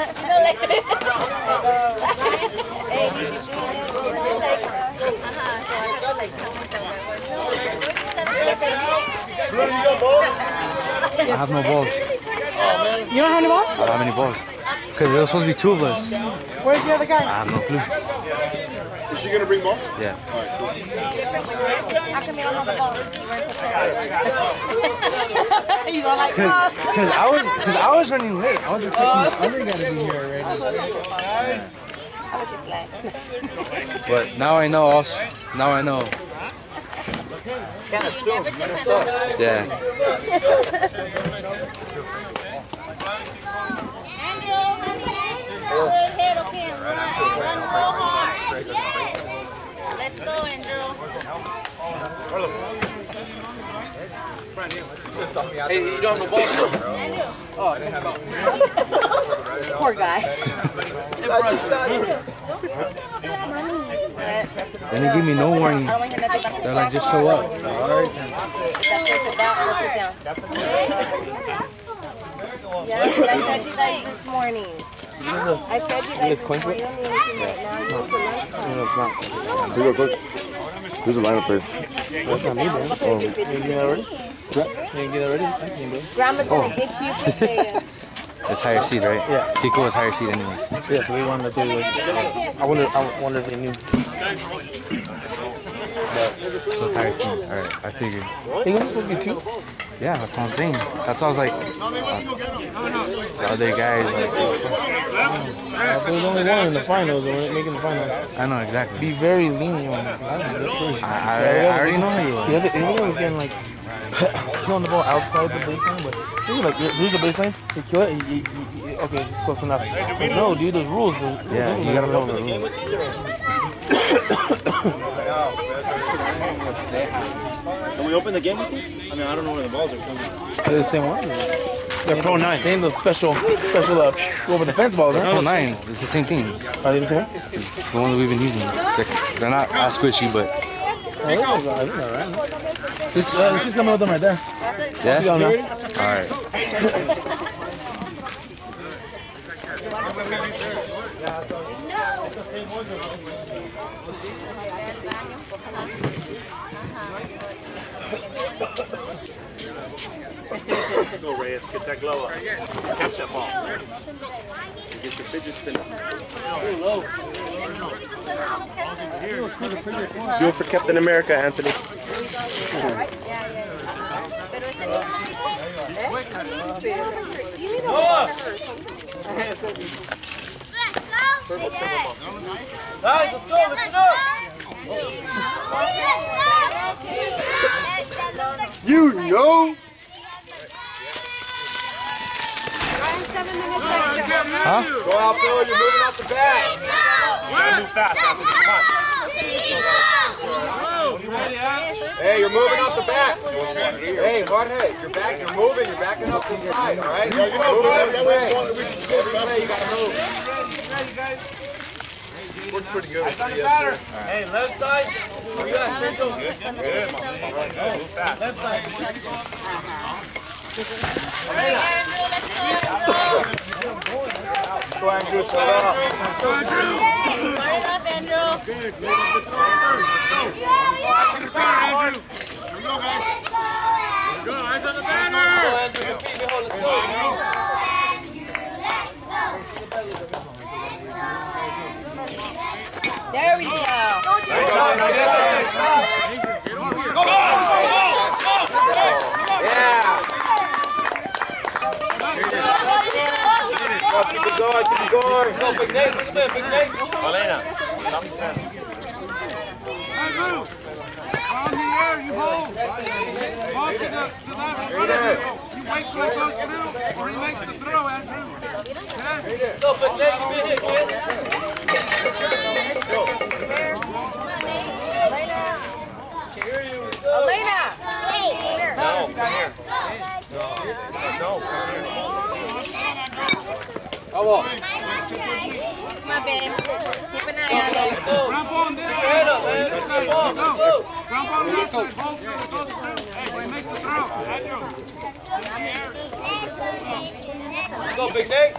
I have to, like, tell myself, I have no balls. You don't have any balls? I don't have any balls. Because there was supposed to be two of us. Where's the other guy? I have no clue. Is she gonna bring balls? Yeah. How come you don't have the balls? You weren't prepared. He's all like, Because oh. I was because I was running late. I was expecting the other guy to be here already. I was just like, But now I know. Also, now I know. Yeah. Andrew, honey, good head, okay, run, run real hard. Let's go, Andrew. Hey, you don't have no balls? Andrew. Poor guy. Then they give me no warning. I don't want to hear nothing about They're like, just show up. That's what it's about. Go sit down. Yes, but I fed you guys this morning. I fed you guys this. You don't need anything right now. You want some lunch? No, it's not. Who's our coach? Who's the lineup player? That's not me, man. Okay, you get already? You didn't get already? I bro. Grandma's gonna oh. get you for the. It's higher seed, right? Yeah. Pico was higher seed anyway. Yeah, so wanted to tell you. I wonder, I wonder if they knew. So higher seed. All right, I figured. Hey, was supposed to be two? Yeah, that's what I'm saying. That's why I was like, uh, the other guys. Like, Uh, there only one in the finals, and we're making the finals. I know exactly. Be very lenient on that. That's a good push. I, I, I already know how you The are. other, the other guy was getting like killing the ball outside the baseline, but he like, here's the baseline. He kill it. He, he, he, okay, it's close enough. But no, dude, there's rules. There's, there's Yeah, rules. you gotta follow the rules. Can we open the game with this? I mean, I don't know where the balls are coming. They're the same one. They're Pro 9. They ain't those special, special uh, over the fence balls, huh? nine. It's the same thing. Are they the same? It's the ones we've been using. They're, they're not as squishy, but Oh, those guys are- I think they're right. Just, uh, she's coming with them right there. yeah. You know. All right. Go, Reyes. Get that glow up. Catch that ball. You Get your fidget spinner. Do it for Captain America, Anthony. Guys, let's go! You know. Huh? Go out, Phil. You're moving off the bat. You move fast. Hey, you're moving off the bat. Hey, Jorge, you're back. You're moving. You're backing up the side. All right. You're moving every way. Every way you gotta move. Works pretty good. Hey, left side. Where you at, Chinto? Good. Move fast. Left side. Go, Andrew. Slow down. Hurry up, Andrew. Go, Andrew, compete me, hold, let's go. There we go. Yeah. Go, keep it going. Keep it going. Go, Big Nate, bring him in, Big Nate. Fence. On the air, you hold. That Right. You wait it or he makes the throw, Andrew. Go, hit, kid. No, come here. No, come here. Come on, babe. Keep an eye on it. Jump on this side. Head up, man. Let's This go, side. Go. go. Jump on that side. Hold till it goes through. Hey, when the throw. Go, Big Nate.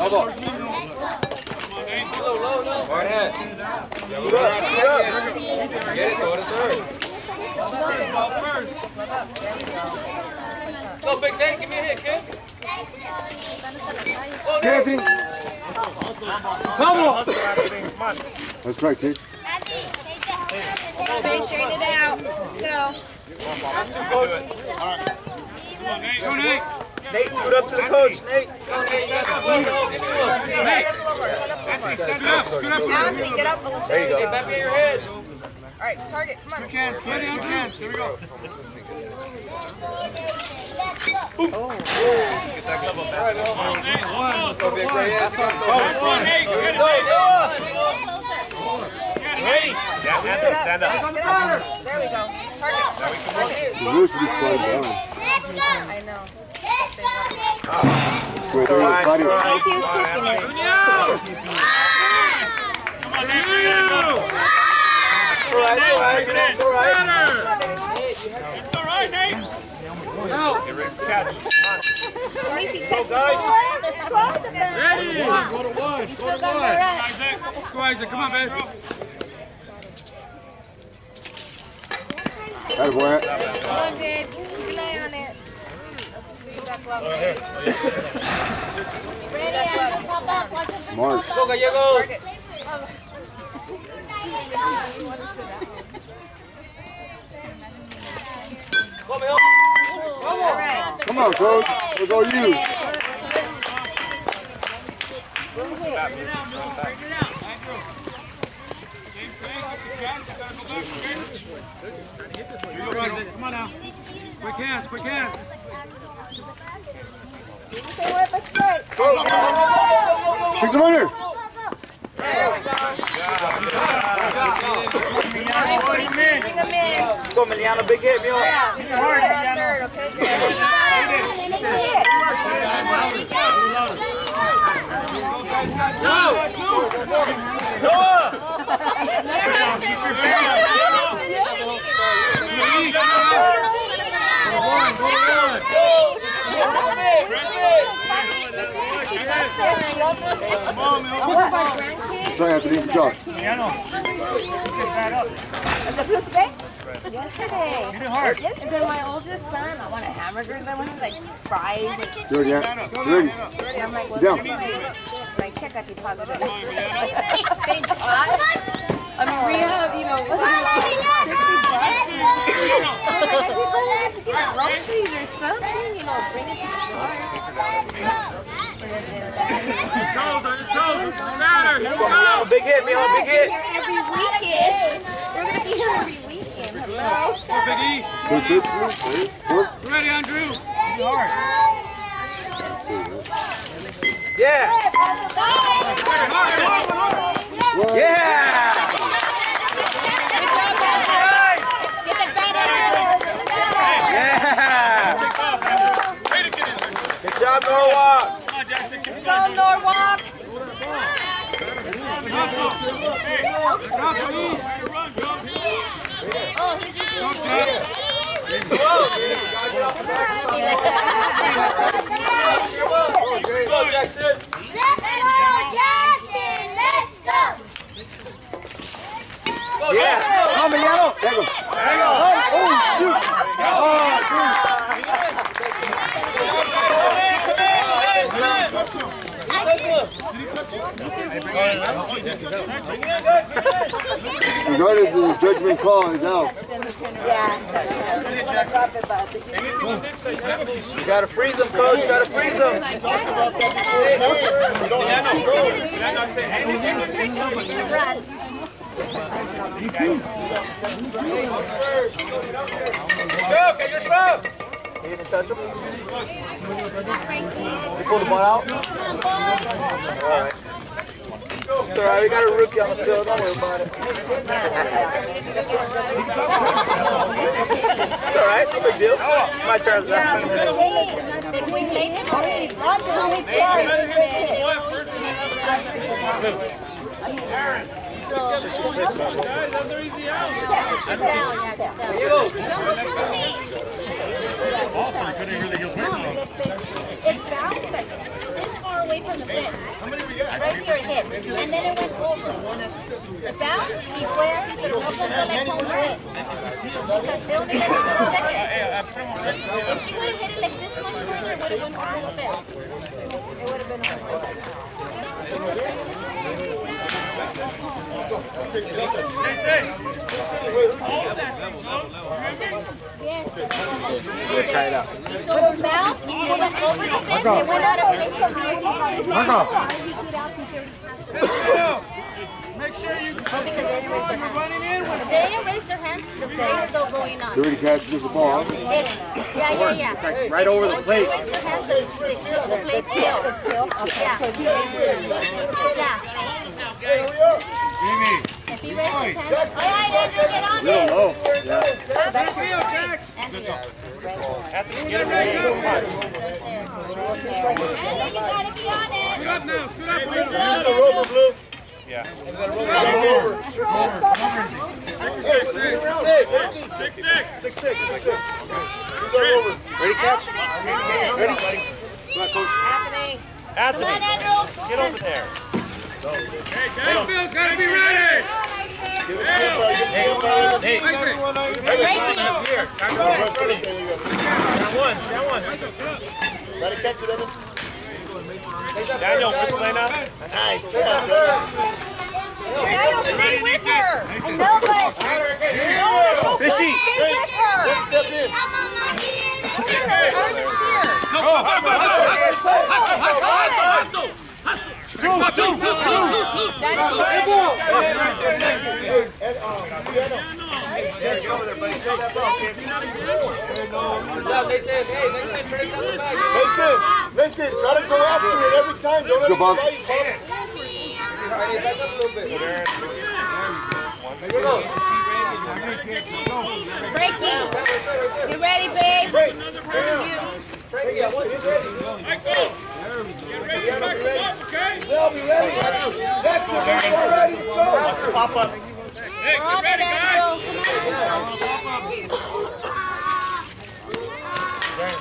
Elbow. Hard head. Scoot up, scoot up. Get it, throw it to third. Go, Big Nate, give me a hit, kid. Anthony. Come on. That's right, kid. Straighten it out. Let's go. Go, Nate. Nate, scoot up to the coach. Nate. Nate, Scoot up, scoot up. Anthony, get up. There you go. Back of your head. All right, target. Come on. Hands, kid. Two hands. Here we go. Go, big right hand. Stop, go. Ready? Yeah, Anthony, stand up. Get up. There we go. Target. The rules for this squad down. I know. Wait, there go. Body. Let's use kicking it. Come on, Nate. All All right, all right, all right. right, Nate. Get ready for catch. Ready. Come on, babe. That boy. Come on, babe. Rely on it. Use. Smart. Go, Gallego. Target. Go, Miguel. All right. Come on, coach. Let's go you. Come on now. Quick hands, quick hands. Stay with us straight. Check the runner. Bring him in. Go, Emiliano, big hit, Mio. Yeah. Third, okay? Good. That's right, Anthony. Good job. Yesterday. And then my oldest son, I want a hamburger. Then one like fries. And Good, yeah. You ready? I'm like, well, Down. my check got deposited. I mean, rehab, you know, was it like groceries or something, you know, bring it to the store. Toes on your toes. What's matter? Here we go. Big hit, Mio, big hit. Every weekend. We're gonna be here every weekend. Hello. Go, Big E. Ready? Four. You ready, Andrew? Yeah. Yeah. Yeah. Good job, Norwalk. On, Jackson. Keep it Go Norwalk. Go, Jackson. Let's go. Yeah. Come on, Regardless of the judgment call, is out. You gotta freeze him, coach. You gotta freeze him. Go, get your shove. You didn't touch him? You pulled the ball out? Alright. It's alright, we got a rookie on the field. Don't worry about it. It's alright, no big deal. My turn. We made him already. It bounced like this far away from the fence. right here it hit, and then it went over. The bounce, y fue así, pero no pasó like home run. Because they only let it a second. If she would have hit it like this much the fence. Home run. Try it out. So it bounced, y over the fence, it went out of place completely. Make sure you Because they didn't raise their hands. running If they didn't raise their hands, the play is still going on. They already catches the ball. It- Yeah, yeah, yeah. right over the Once plate. they raise their hands, the, the, the plate's still. Yeah. Yeah. If he raises his hands, all right, Andrew, get on it. Oh, Andrew, Andrew, you gotta be on it. up now. Scoot up. Lift it up, Andrew. Six, six, six, six. He's all over. Ready, catch? Ready? Come on, coach. Anthony, get over there. Hey, Danville's got to be ready. Hey, Listen, Down one, down one. Gotta catch it, Evan. Daniel, quick play now. Nice catch, Evan. Daniel, stay with her. I know, but she fish step in I'm on my knees no, no, Fishy. stay with her. Step in. Daniel, run. Lincoln, Lincoln, try to go after it every time. Don't let Go, it Bob. fight, Frankie, you ready, babe? They'll be ready. Next, we're ready. Let's go. Pop up. We're on it, Andrew.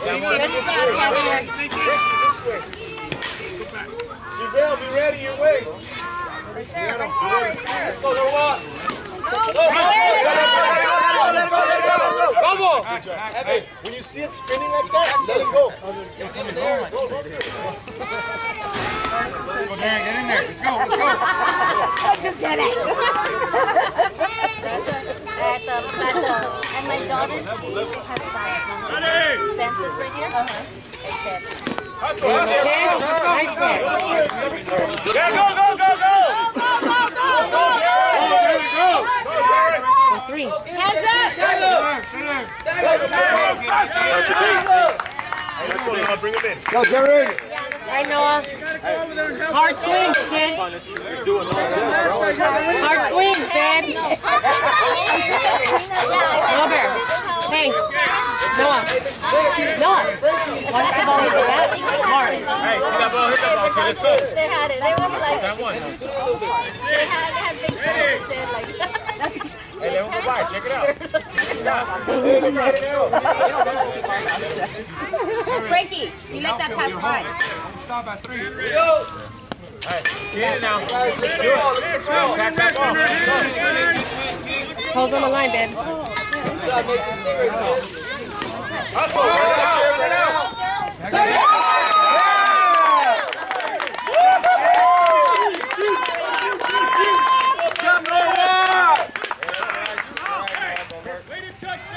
Let's stop right there. Giselle, be ready. Your way. Hey, when you see it spinning like that, let it go. At the, at the, and my daughter's school has signs. Fences right here. Uh-huh. Yeah, go, go, go, go. That's your base. Let's go, Noah, bring him in. Go, Terry. Right, Noah. Hard swings, kid. Hard swings, babe. Over. Hey, Noah. Noah. Watch the ball hit the. Hard. Hey, hit that ball, hit that ball, kid. Let's go. They had it. They was like, That one. they had, they had like. Hey, him go by. Check it out. Frankie, you let that pass by. Get it now. Let's do it. Crack that ball. Let's go. Toes on the line, babe.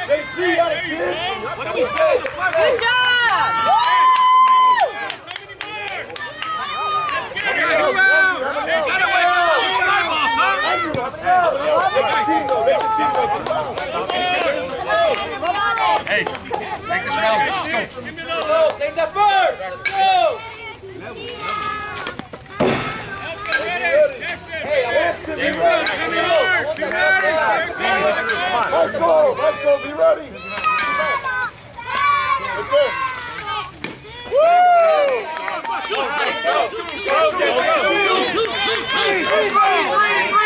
They see how to kiss. Good job. Make the team go. Make the team go. Jackson, be ready. Let's go. Let's go. Be ready. Like this. Hey! close. Hit it hard, kid. Let's go.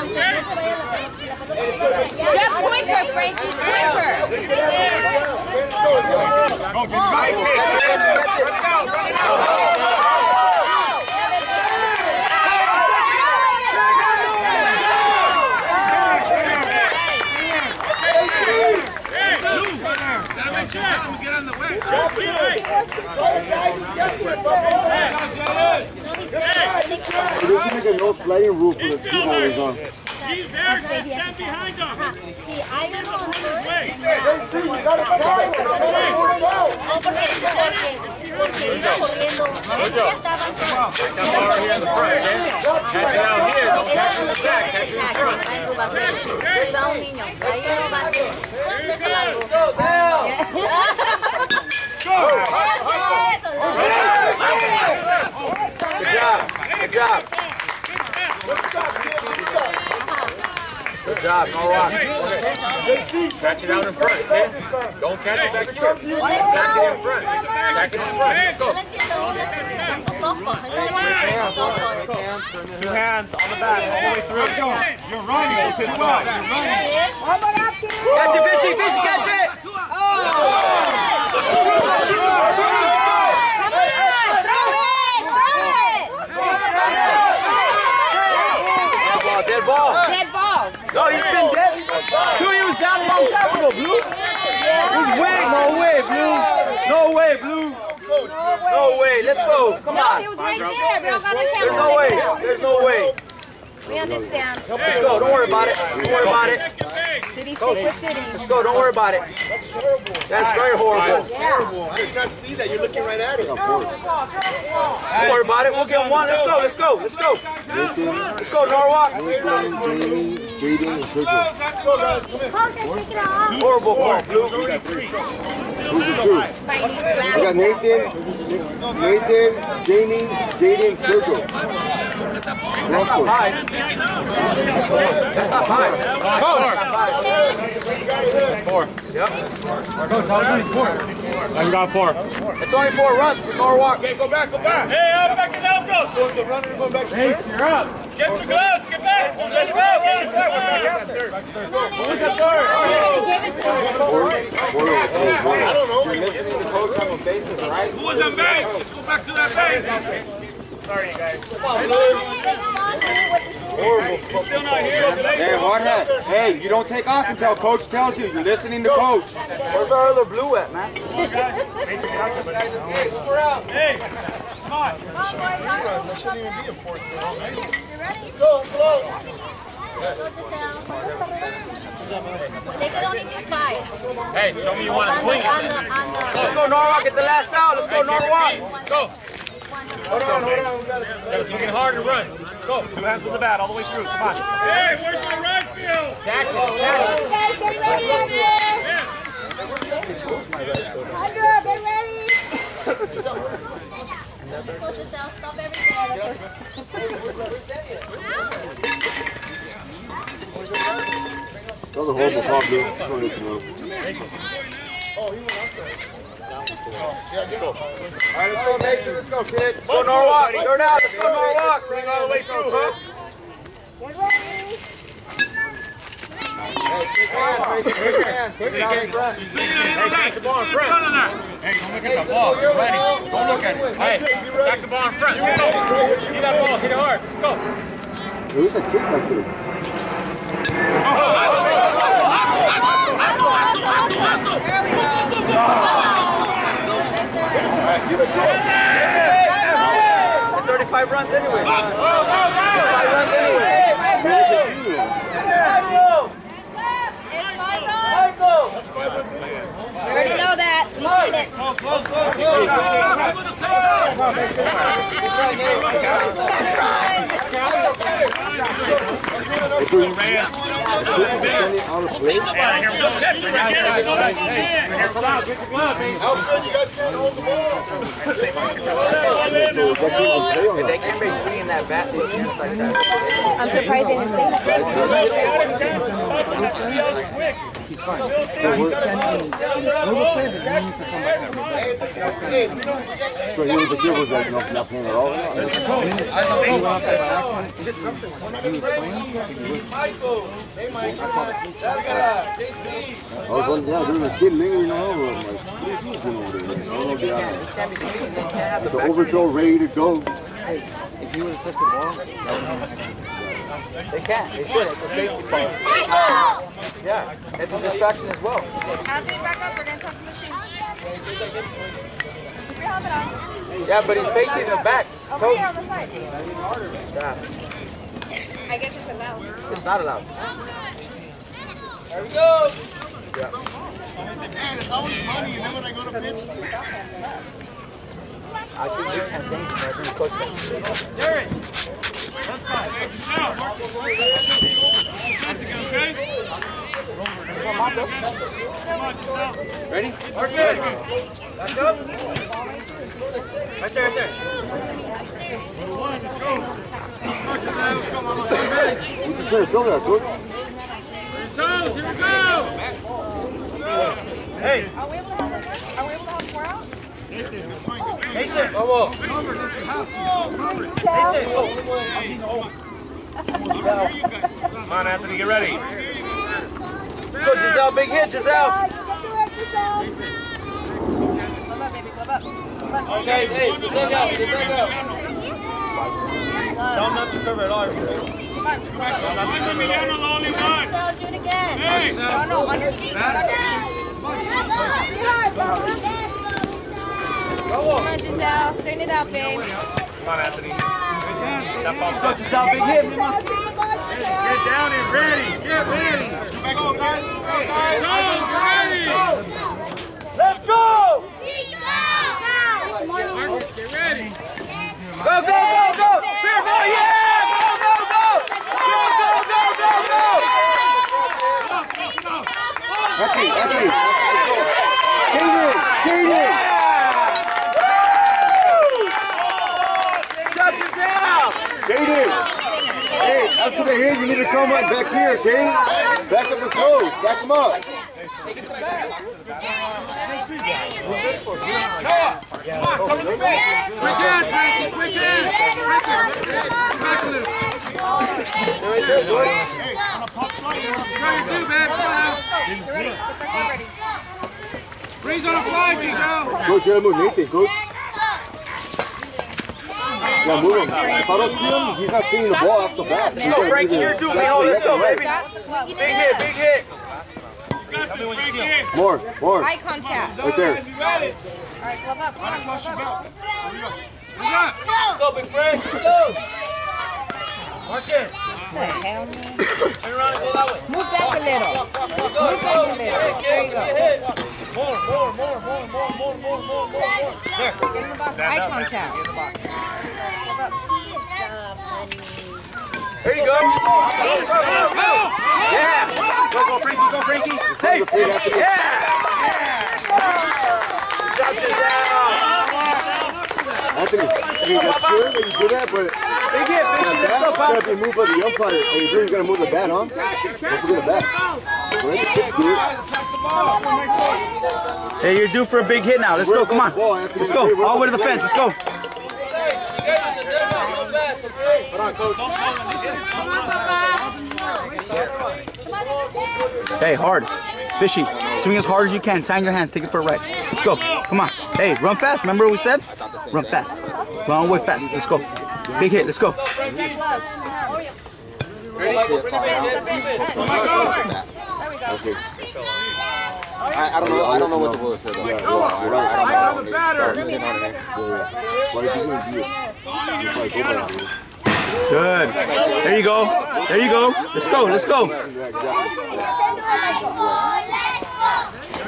Jeff, quicker, Frankie, quicker. Gotta make sure that we get on the way. It doesn't make a no sliding rule for the two hours on. He's there, stand behind him. Sí, hay uno on first. Wait. Porque iba corriendo. Él ya estaba Catch it out here. Don't catch it in the back. Catch it in front. Ahí va un niño. Ahí no va. Déjalo algo. Good job. Good job. Good job. No rock. Catch it out in front, okay? Don't catch it back here. Attack it in front. Attack it in front. Let's go. No le entiendo uno porque tantos ojos. Eso no es ojos. Two hands on the back all the way through. You're running. Sit well. You're running. Catch it, fishy, fishy, catch it. Dead ball, dead ball. Dead ball. No, he's been dead. Dude, he was down a long time ago, Blue. He's winning. No way, Blue. No way, Blue. No way. Let's go. Come He on. was right there. We all got the There's no way. There's no way. We understand. Let's go. Don't worry about it. Don't worry about it. City stick with city. Let's go. Don't worry about it. That's very horrible. I did not see that. You're looking right at it. Don't worry about it. We'll get one. Let's go. Let's go. Let's go. Let's go, Norwalk. Nathan, Jamie, Jaden, and Sergio. Horrible call, Blue. Who's the two? I got Nathan, Nathan, Jamie, Jaden, Sergio. That's not five. That's not five. Coach. That's not five. Four. Yep. I got four. It's only four runs for Norwalk. Okay, go back, go back. Hey, up, back to the elbows. So the runner going back to Ace, you're up. Get your gloves, get back. Let's go, let's go. He gave it to him. I don't know. You're listening to coach on the bases, right? Who was on base? Let's go back to that base. Still not here. Hey, Jorge. Hey, you don't take off until coach tells you. You're listening to coach. Where's our other blue at, man? Hey, come on. They could only do five. Hey, show me you want to swing it. the, on the. Let's go, Norwalk. Get the last out. Let's go, Norwalk. Let's go. Hold on, hold on. We got Gotta swing it hard and run. Let's go. Two hands on the bat all the way through. Come on. Hey, where's my right field? Tackle, tackle. Guys, get ready out there. Andrew, get ready. Coach yourself, stop everything. That was a horrible call, dude. Just wanted to know. All right, let's go, Mason. Let's go, kid. Go, Norwalk. Third out. Let's go, Norwalk. Swing all the way through, huh? Hey, shake hands, Mason. Shake hands. In front. You're swinging it in front of that. Hey, don't look at the ball. You're ready. Don't look at it. Hey, attack the ball in front. Let's go. See that ball, hit it hard. Let's go. There was a kick back there. Go. It's 35 runs anyway. It's five runs anyway. It's five runs. We already know that. We seen it. It's Send it out of play. So, is they can't be swinging that bat like that. I'm surprised they didn't say that. He's fine. So we're, we'll the game to come back. So he was a kid was like not playing at all. I mean, I was playing wondering, yeah, there was a kid lingering all over. I'm like, what is over there? I the The overthrow ready to go. If he would have touched the ball, they can't. They should. It's a safety. Yeah, it's a distraction as well. Back up. We're going to talk to the machine. Yeah, but he's facing the back. Over here on the side. Yeah, I guess it's allowed. It's not allowed. There we go. Yeah. Man, it's always money, and then when I go to so pitch, I think you can sing, but I think coach can. Derek! Left side. Okay? Ready? Mark it! Back up! Right there, right there. One, let's go! You should have that, coach. Here we go! Hey! Are we able to have, are we able to have four out? Come on, Anthony, get ready. Let's go, Giselle. Big hit, Giselle. Club up, baby, club up. Okay, hey, Giselle Giselle. Tell him not to cover at all. Come on. Glove up. One to Emiliano, the only one. So do it again. Hey, No, no, on your feet. Not on your feet. Come on, Giselle. Straighten it out, babe. Come on, Anthony. That ball's Go, Giselle. Big hit. get down and ready, get ready. Back on, guys. Go, ready. Let's go. Marcus, get ready. Go, go, go, go. Fair ball, yeah. Go, go, go. Go, go, go, go, go. Anthony, Anthony. Jaden, Jaden. Jaden. Hey, after the hit, you need to come right back here, okay? Back up the throws. Back them up see that. Who's this for? Noah! Come on, come with me! Quick in, Frankie, quick in! Frankie, back to this. Right there, Jordan. Hey, on a pop fly, you're up. Ready to do, man. Come on. You're ready. Get the ball ready. Freeze on a fly, Giselle. Go, Jeremy, Nathan, coach. Yeah, move him. If I don't see him, he's not seeing the ball off the bat. Let's go, Frankie. You're doing it. Let's go, baby. Big hit, big hit. Got this, Frankie. More, more. Eye contact. Right there. All right, glove up. Glove up. What's up? Let's go, big Frank. Let's go. Marcus. Turn around and go that way. Move back a little. Move back a little. There you go. More, more, more, more, more, more, more, more, more, more. There. Get in the box. Eye contact. Glove up. There you go. Go, go, go, go. Yeah. Go, go, Frankie. Go, Frankie. Safe. Yeah. Good job, Giselle. Anthony, I mean, that's good that you do that, but Big hit, big shit. Go, gotta be moved by the umpire. Hey, you really gotta move the bat, huh? Don't forget the bat. Well, let the kids do it. Hey, you're due for a big hit now. Let's go. Come on. Let's go. All the way to the fence. Let's go. Hey, hard. Fishy. Swing as hard as you can. Tie in your hands. Take it for a ride. Let's go. Come on. Hey, run fast. Remember what we said? Run fast. Run way fast. Let's go. Big hit. Let's go. Ready? Step in, step in. Hey, come on, come on. There we go. I, I don't know. I don't know what the rules said. though. Yeah, yeah, I don't- I don't know. I have a batter. You know what I? Yeah, yeah. But if you're gonna do it, you probably go by the. Good. There you go. There you go. Let's go. Let's go. Here we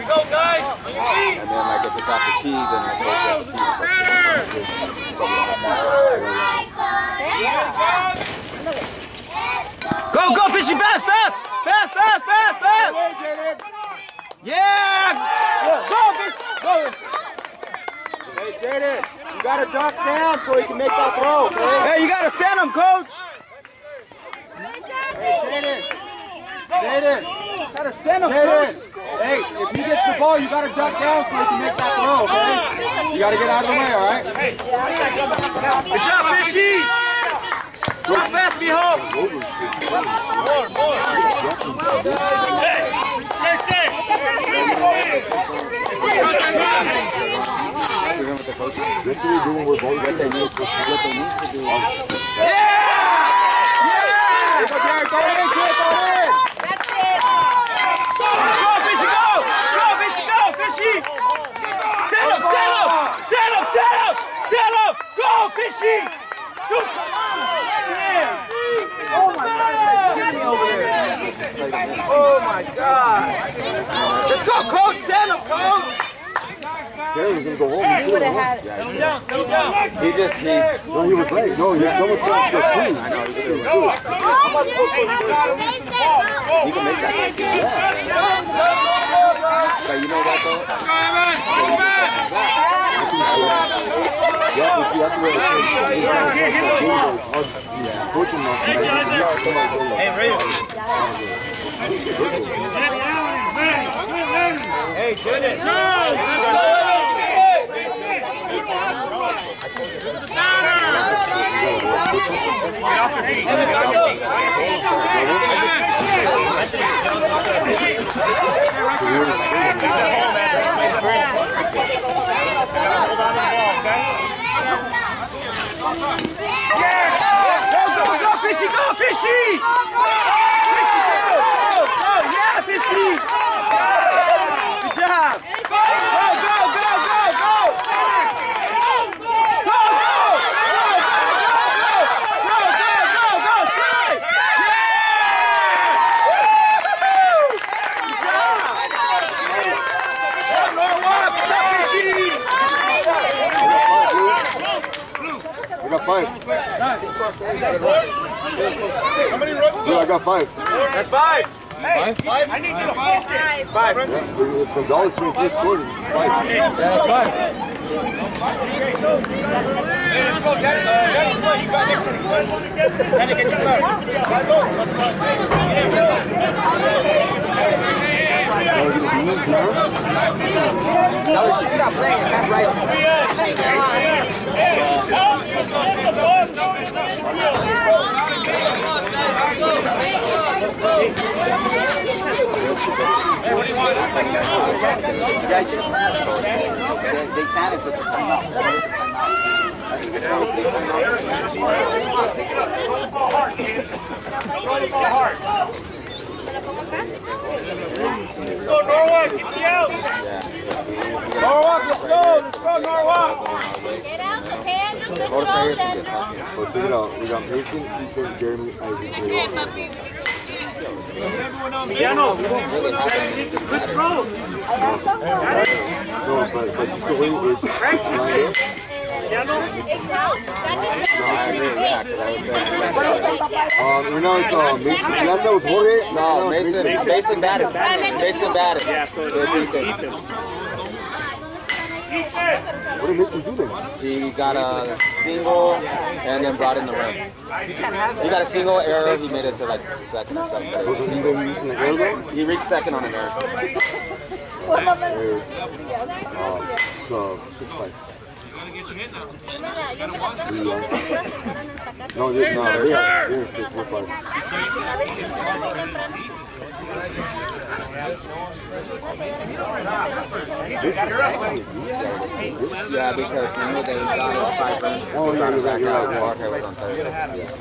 go, guys. On your feet. And then like if it's off the tee, then it goes off the tee. Go, go, Fishy. Fishy, fast, fast, fast, fast, fast, fast. Yeah. Go, fish. Go. Hey, Jaden, you gotta duck down so he can make that throw, okay? Hey, you gotta send him, coach. Jaden, Jaden, Gotta send him, Jaden. Hey, if he gets the ball, you gotta duck down so he can make that throw, okay? You gotta get out of the way, all right? Good job, Fishy. Run fast, be home. That's what we're doing. We're both what they need. What they need to do. Yeah. Go, Jared, go in, kid, go in! Go, Fishy, go! Go, Fishy, go, Fishy! Set up, set up! Set up, set up! Set up! Go, Fishy! Go, come on! Yeah. Oh my God! Oh my God! Let's go, coach! Set up, coach! Terry was gonna go home. He would have had it. Settle down, settle down. He just he. No, he was right. No, he someone took the two. I know. He was good. He can make that. But you know what though? Yeah, but see, that's where the oh, coaching now. Hey, Ray. Hey, go, go, Fishy, go, go, yeah, Fishy! Good job! Go, go, go, go, go, go! Go, go! Go, go, go, go, go, go, slide! Yeah! Woo! Good job! Go, Norwalk, good job, Fishy! I got five. How many runs? Yeah, I got five. That's five! Hey, Five? I need you to focus. Five. Yeah, From Dallas to first quarter, five. Yeah, five. Hey, let's go, Daddy. Uh, Daddy, come on, you got next one. Come on. Daddy, get your card. Let's go. They can if it's a timeout. Let's go, Norwalk. Get you out. Norwalk, let's go, let's go, Norwalk! Get out the pan. Good to go, Sandra. So check it out. We got Mason, Ethan, Jeremy, Isaac, Taylor. Piano. Good throw. No, but, but just the way it's Um, right now it's uh, Mason. Last time was Jorge. No, Mason. Mason batted. Mason batted. Yeah, so it's Ethan. What did Mason do then? He got a single and then brought in the rim. He got a single error. He made it to like second or something. was a he single. even using the air though? He reached second on an error. Uh, it's uh, six five. No, they, no, Yeah, because knew that he got five runs. Oh, yeah, right, yeah. Walker was on third. Yeah.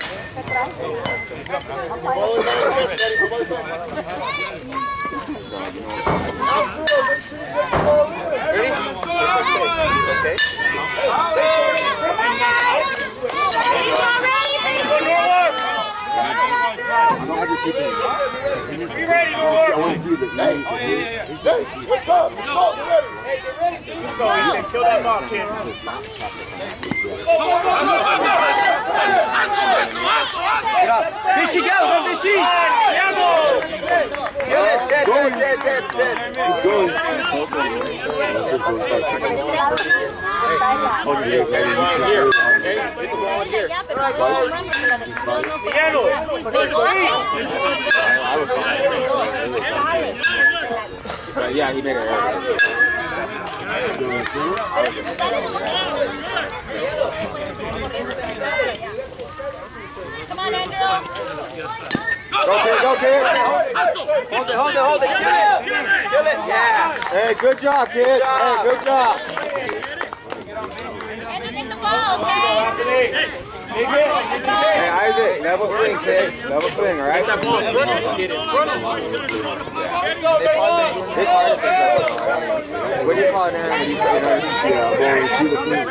I'm not just keeping it. Be ready, Norwalk. I want to see the. So you can kill that ball, kid. Fishy, go, go, Fishy! dead, dead, dead, dead, dead. Keep going. Ya, pero no run porque la decisión yeah, he made it. Come on, Andrew. Go, kid, go, kid. Hold it, hold it, hold it. Kill it. Kill it. Yeah. Hey, good job, kid. Hey, good job. Ball, okay? Hey, Isaac, level swing, Sid. Level swing, all right? That ball in front of you. Get in front of you. It's hard to What do you call it, Aaron? When you put it on? Yeah, well, see the thing.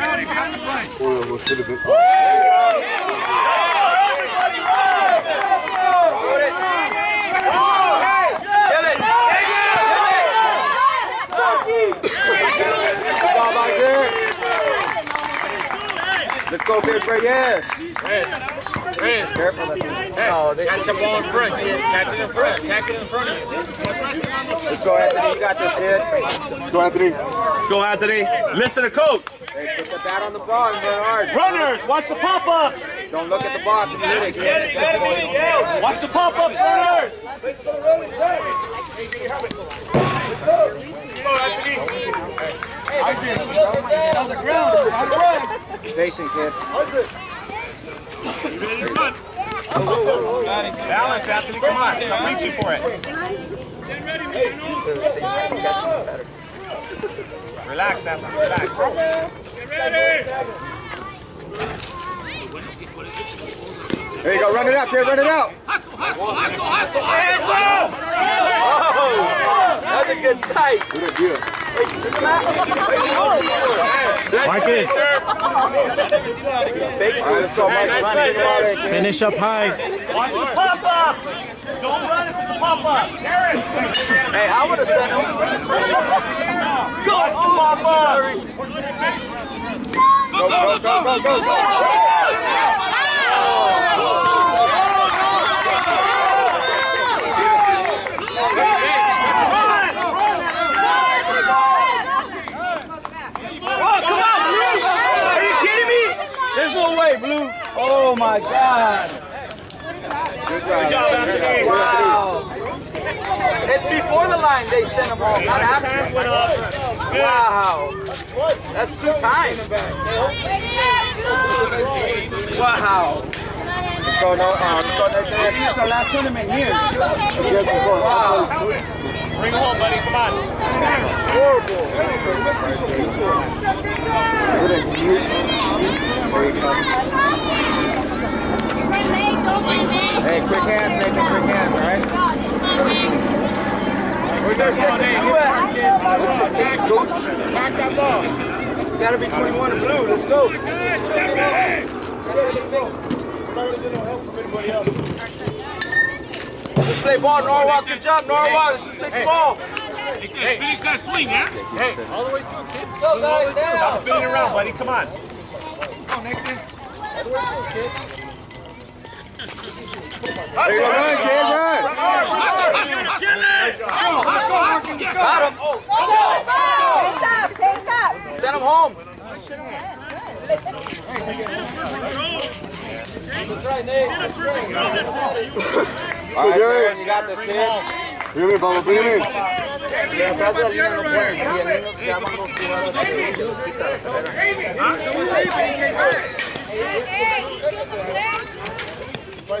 Or what should have been. Kill it. Good job out there. Let's go, kid, right here. Rest. Careful. No, they catch the ball in front, kid. Catch it in front. Catch it in front of you. Let's go, Anthony. You got this, kid. Let's go, Anthony. Let's go, Anthony. Listen to coach. Hey, put the bat on the ball and run hard. Runners, watch the pop-ups. Don't look at the box. You hit it, kid. Watch the pop-ups, runners. On the ground. On the ground. Be patient, kid. Balance, Anthony. Come on. I'm reaching for it. Get ready, Relax, Anthony. Relax. There you go. Run it out, kid. Run it out. That's a good sight. Good idea. Marcus, All right, let's go, Mike. Run it. Get the ball in, finish up high. Watch the pop-up. Don't run if it's a pop-up. Hey, I would have sent him. Go. Watch the pop-up. Go, go, go, go, go, go. Oh, come on, Blue! Are you kidding me? There's no way, Blue. Oh my God. Good job. Good job, Anthony. Wow. It's before the line they sent them home, not after. Wow. That's two times. Wow. Let's go, no, uh, let's go, Nathan. This is our last tournament here. Yes, of course. Wow. Bring it home, buddy. Come on. Hey, quick hands, Nathan. Quick hands, all right? Where's our second blue at? Back that ball. You gotta be 21 and blue. Let's go. Let's play ball, Norwalk. Good job, Norwalk. Let's just some ball. Finish that swing, all the way through yeah? Go, guys, down. Stop spinning around, buddy. Come on. There you go, run, kid, run. Got him. Send him home. All right, Aaron, you got this, kid. Bring him in, Bring him in. De la línea no pueden. Y el niño que llaman los jugadores que los quita la carrera. Pay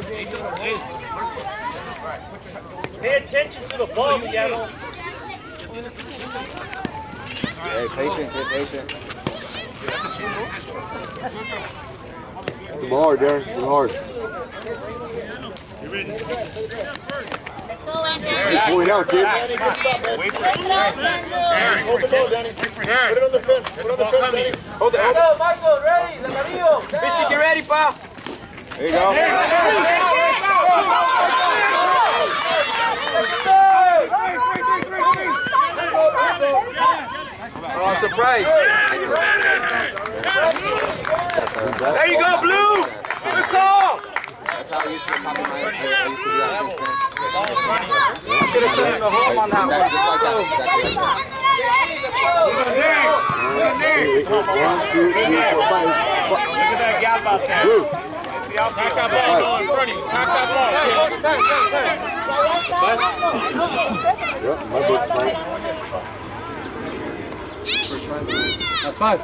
attention to the ball, Guillermo. Hey, patient, kid, patient. Come hard, Darren. Come hard. Go, Andrew. Keep pulling out, kid. Wait for it. Take it. Hold the ball, Danny. Put it on the fence. Put it on the fence, Danny. Hold it. Hold it. Michael, ready. Lamarillo. Fishy, get ready, pa. There you go. Oh, surprise. There you go, Blue. Good call. That's how I used to copy my I. Should have sent him home on that one. Look at that gap out there. Blue. Tack that ball, go in front of you. Tack that ball. Yep, my book's fine. That's five.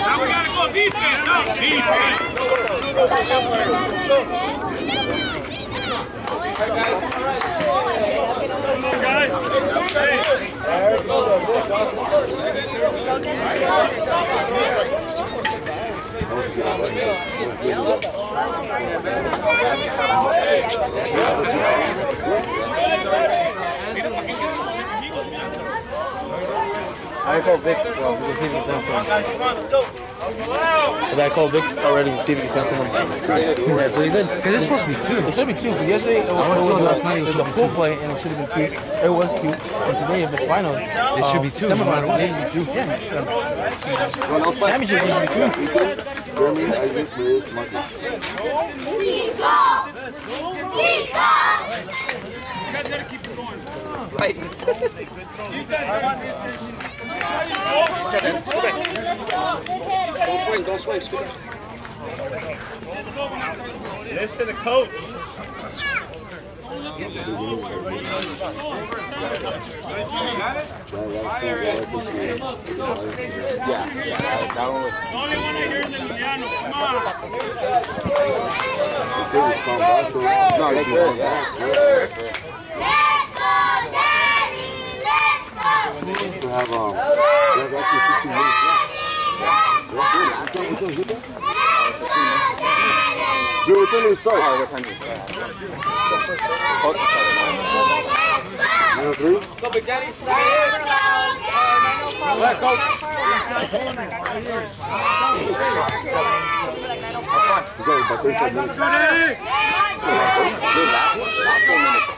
Now we gotta go defense, no, defense. I called Vic, so we can see if he can send someone. Because I called Vic already oh, to see if he can send someone. Yeah, so he said. Cause it's supposed to be two. It should be two. 'cause Yesterday it was, was it was, last night it it was was a supposed full play and it should have been two. It was two. And today if it's finals, It should be uh, two, no matter. It should be two. Yeah. Someone else play? Championship should be two. Jeremy, Isaac, Liz, Marcus. Don't swing, don't swing, scoot. Listen to coach. Yeah, yeah, that one was. Only one I hear in the Mediano, come on. They respond back to it. No, that's good, yeah. We still have, um, there's actually 15 minutes left. One- one- one? Dude, what time do we start? Oh, what time is it? Coach is starting now. 9:03? Go, Big Daddy. Let's go. We got about 35 minutes. Go, Daddy. Dude, last, last four minutes.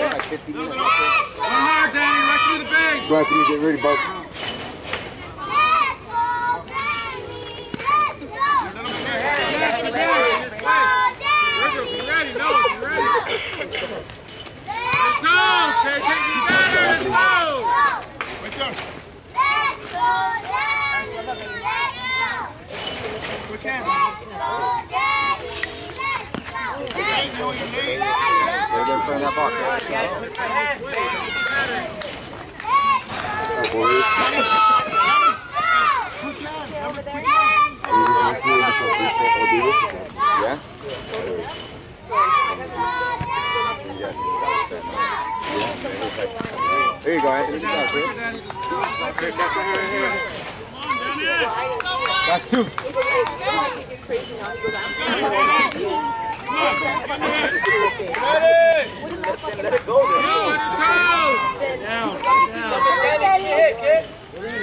Like 50 minutes. One hard, Daddy, right through the base. Go ahead, get ready, bud. Virgil, be ready, no, be ready. Pay attention to batter, let's go. They're going to that ball. Oh, boys. Let's it? There you go, Anthony. Sit down, kid. Here, catch your hand here.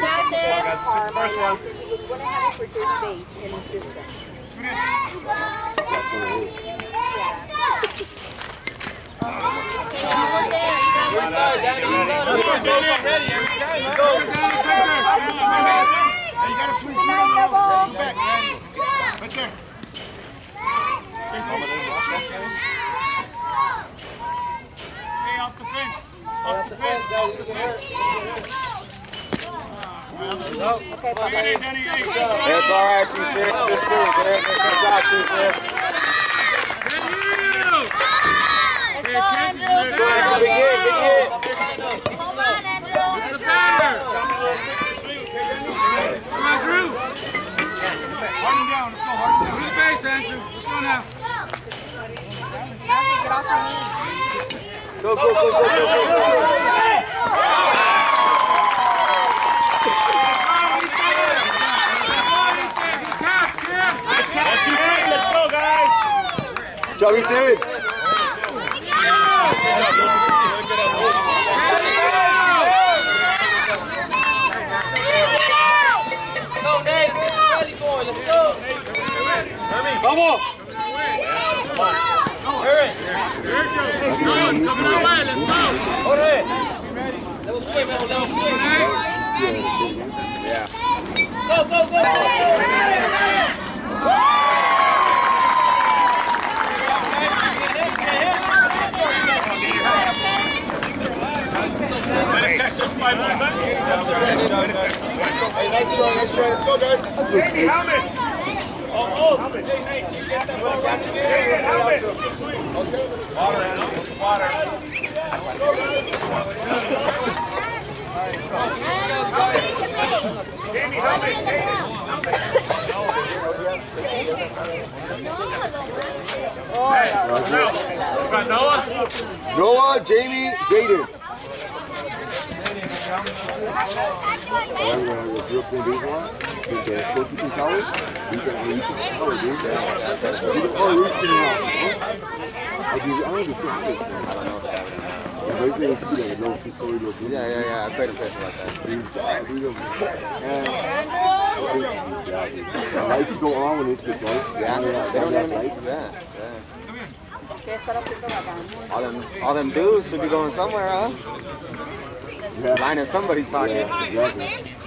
That's two. Let it go, First one. It's going to have it for 30 in the system. Huh? Go, You gotta swing smooth. Go back. Right there. Hey, off the fence. Off the fence. Get it, Danny. Hey, It's all right, two six. This two. Good, good job, two six. Pay attention the Big hit, big hit. Come on, Andrew. the batter. Come on, Drew. Harden down. Let's go. Harden down. To the base, Andrew. Let's go now. Get off your knees. Go, go, go, go, go, go. Catch. Let's go, guys. Job, you did. Go, Nate. Rally boy, let's go. Vamos. Hurry. Let's go. Go. Hey, nice try, nice try. Let's go, guys. Jaden. Jaden. Oh, oh. Hey, hey, you get that ball right there. Helmet. Jamie, help Got Noah? Noah, Jamie, Jaden. Yeah, yeah, yeah. I played a pitch like that. Lights go on when it's the dark. Yeah, they don't to do that. Yeah. All them, all them dudes should be going somewhere, huh? Yeah. Lining somebody's pocket. Yeah, exactly.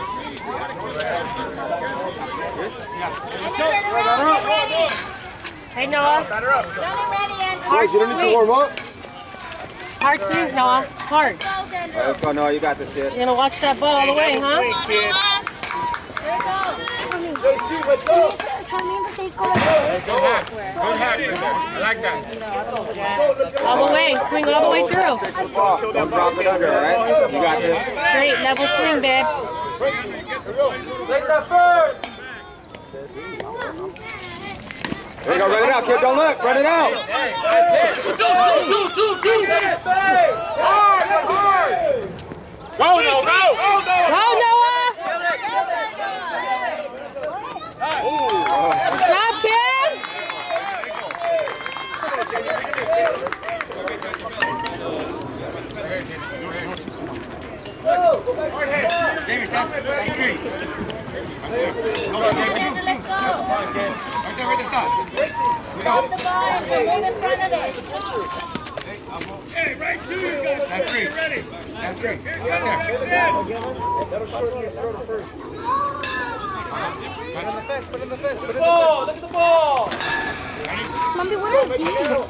Hey Noah. Set her up. ready, Andrew. Guys, you don't need to warm up. Hard swings, Noah. Hard. All right, let's go, Noah. You got this shit. You're gonna watch that ball all the way, huh? Swing, kid. Good hack right there. I like that. All the way. Swing all the way through. Take the ball. Don't drop it under, all right? You got this. Straight, level swing, babe. Take that first. There you go. Run it out, kid. Don't look. Run it out. Go, no, go. Go, Noah! Good job, kid! Let's go. Stop the ball and move in front of it. Hey, right to you guys. That's great. Ready. That's great. Put it in the fence. Put in the fence. Look at the fence. ball. Look at the ball. Mommy, what are you doing?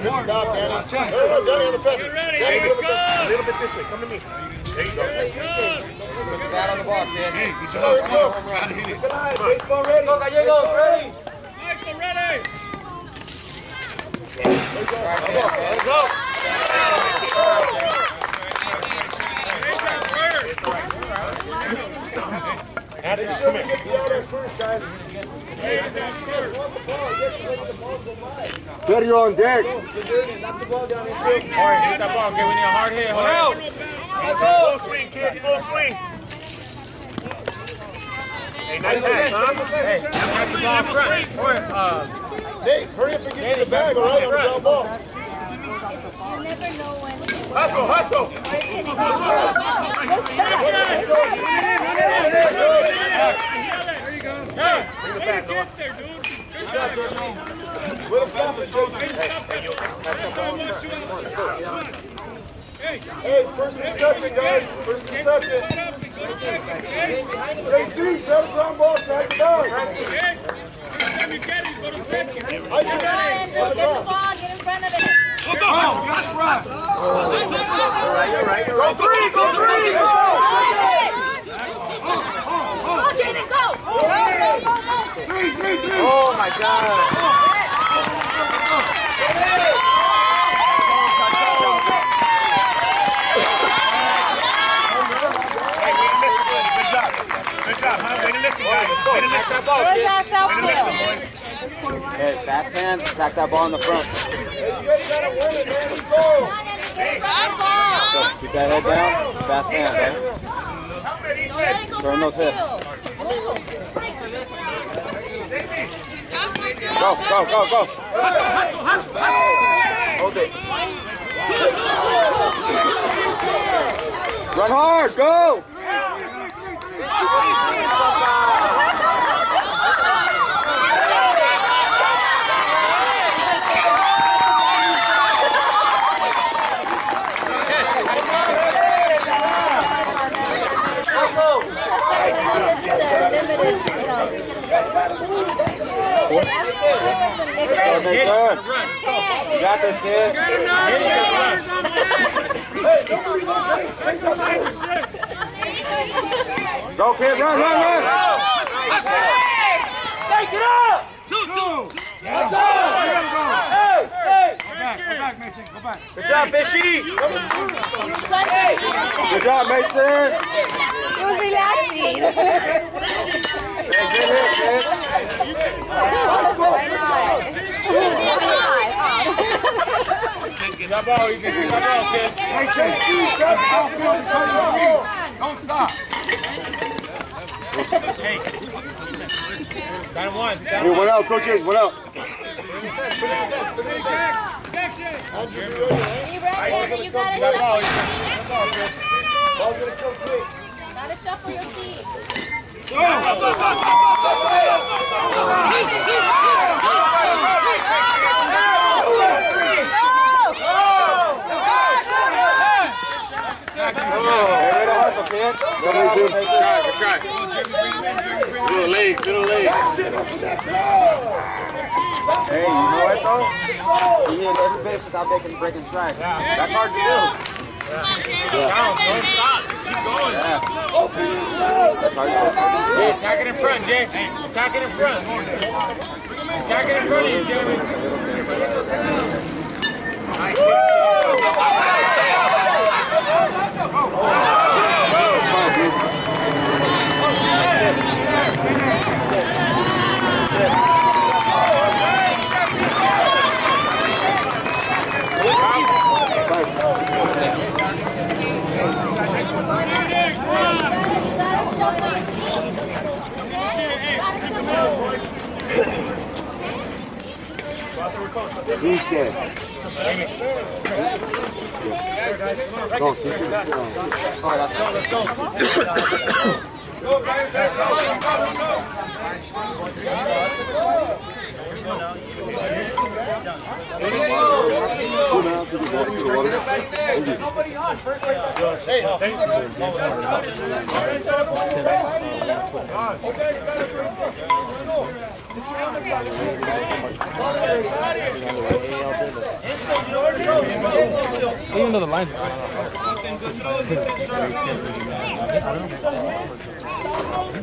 stop, Danny. There you go, Danny on the fence. Get ready. Danny, Here it on the fence. go. A little bit this way. Come to me. There you go. Good. Put that on the ball, kid. Hey, this is us. Good eye. Baseball ready. Go, Gallegos. Ready. Michael, ready. Let's go. And make sure we get the order first, guys. Set you're on deck. All right, hit that ball. Okay, we need a hard hit. Hold out. Full swing, kid. Full swing. Hey, nice pass, huh? Hey, that's the ball front. Or, uh, hurry up and get to the bag, all right? Ball. You never know when. hustle, hustle. Or it's go. Hey, to get there, dude. First and second, guys. First and second. JC, grab ground ball, tag down. Go and get the ball, get in front of it. Go three, go three, go! Go, Jaden, go! Oh my God. Hey, way to listen, buddy. Good job. Good job, huh? Way to listen, guys. Way to listen. Where's that Way to listen, boys. Hey, fast hand, attack that ball in the front. Keep that head down, fast hand, right? Turn those hips. Go, go, go, go. Hold it. Run hard, go! Good, big turn. You got this, kid. Go, kid, run, run, run. Take it up! Hey, hey! Good job, Fishy. Good job, Mason. He was relaxing. Hey, good hit, kid. That ball, you can see that ball, kid. Don't stop. Got him once. Got Hey, one one out, coaches, one out. Be ready, you gotta that ball. shuffle. Gotta shuffle your feet. Little legs, little legs. Hey, you know what, though? You need every base without making breaking stride. That's hard to do. Yeah. Attack it in front, Jay. Attack it in front. Attack it in front of you, Jeremy. You gotta shuffle your feet. Okay? You gotta shuffle. He said. Go, keep it down. All right, let's go, let's go. Even though the line's on. It,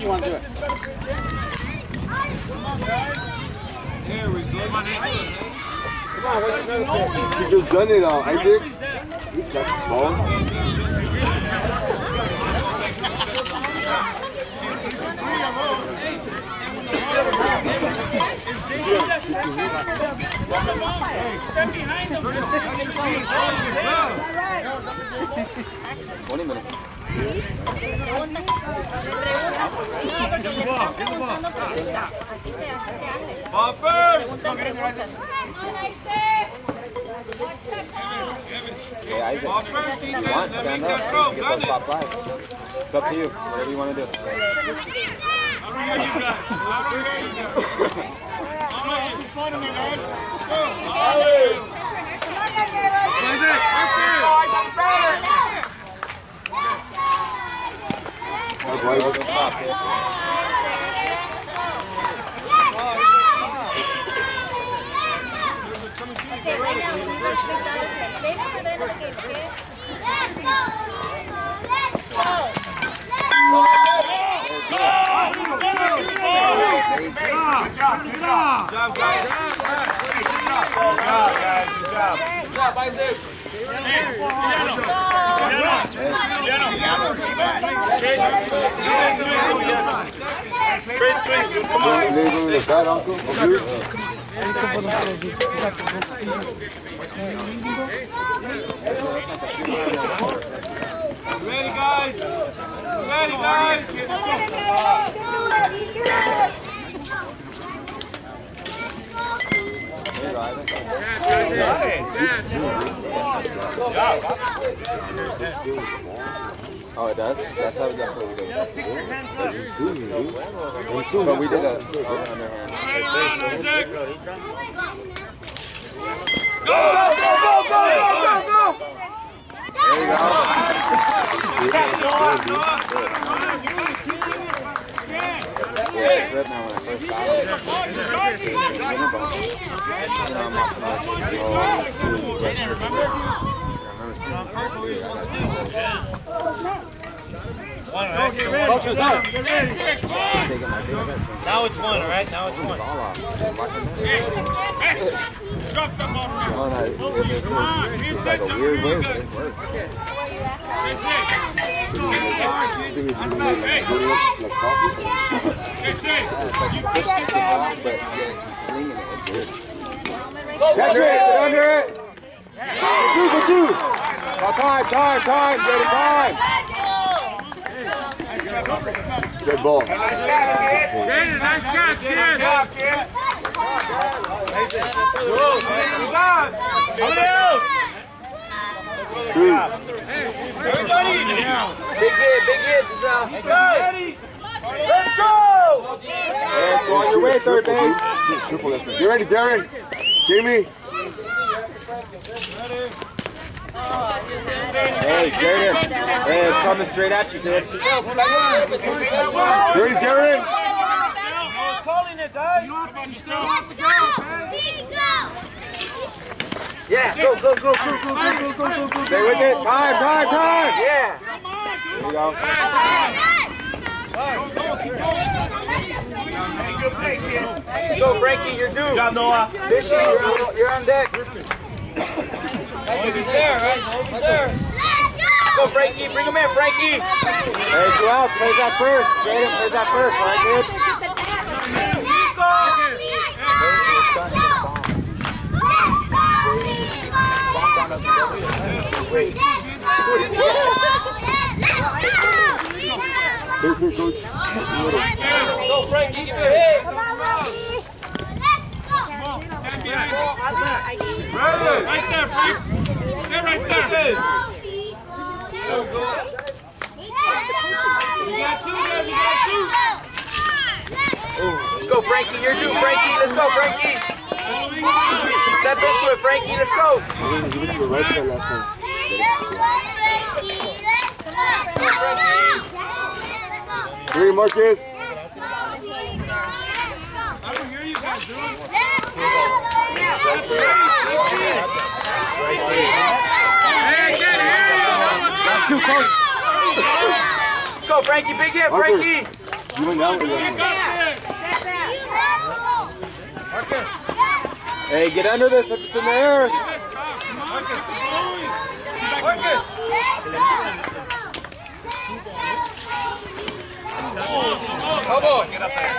you want to do it? He just done it, uh, Isaac. He got the ball. Twenty minutes. Pregunta. Pregunta. No, porque le están preguntando preguntas. Así se, así se hace. Preguntan preguntas. Hey, Isaac. You want, stand up. Get those top. It's up to you. Whatever you want to do. Have some fun in there, guys. Go. Let's go! Leave him in the fat uncle. Okay. Come on. Tylko podchodzi. Ready guys! Ready guys! Let's go! Good job. Oh, it does? That's how that's what we do. That's cool. But we did a underhand. Go, go, go, go, go, go, go! There you go. That's awesome. first got him. You know, I'm not going to do it. One, right? Get ready. Get ready. Get ready. Now it's one, right? Now it's one. Drop the ball come on. It. Under it. Two for two! Now time, time, time, Brady, time! Good ball. Nice catch, kid. How many out? Two. Everybody! Big hit, big hit. Ready? Let's go! Let's go on your way, third base. Get ready, Darren. Jamie. Hey, straight in. Hey, it's coming straight at you, kid. Get ready, Darren. calling it, guys. Yeah, go, go, go, go, go, go, go, go, go, go. Stay with it. Time, time, time. Yeah. There you go. Go, Frankie, you're due. Good job, Noah. Fishy, you're on, you're on deck. Nobody's there, right? Nobody's there. Go, Frankie, bring him in, Frankie. Hey, two outs. Plays that first. Jaden plays that first, right, kid? Base hit, coach. Go, Frankie. Give it a hit. Right there, Frank. Stay right there. You got two there. You got two. Let's go, Frankie, you're due, Frankie. Let's go, Frankie. Step into it, Frankie. Let's go. Give it to the right side last time. Three, Marcus. I don't hear you guys, dude. Hey, get here. That's two, coach. Let's go, Frankie. Big hit, Frankie. You went down with us. Hey, get under this if it's in the air. Vamos. Get up there.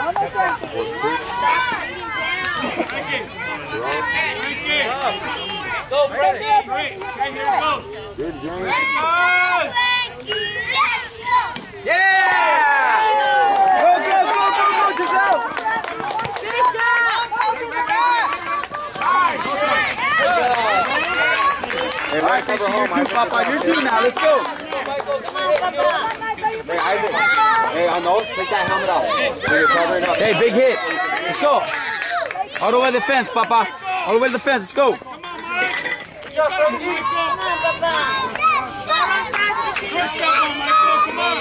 Go, Right Let's go. Yeah. Go, go, go, go, go, Go. All right. Papa. You're two now. Let's go. Go, Michael. Come on, Papa. Hey, Isaac. Hey, on those, take that helmet off. So you're up. Hey, big hit. Let's go. All the way to the fence, Papa. All the way to the fence. Let's go. Good job, Frankie. Good stuff, Michael. Come on.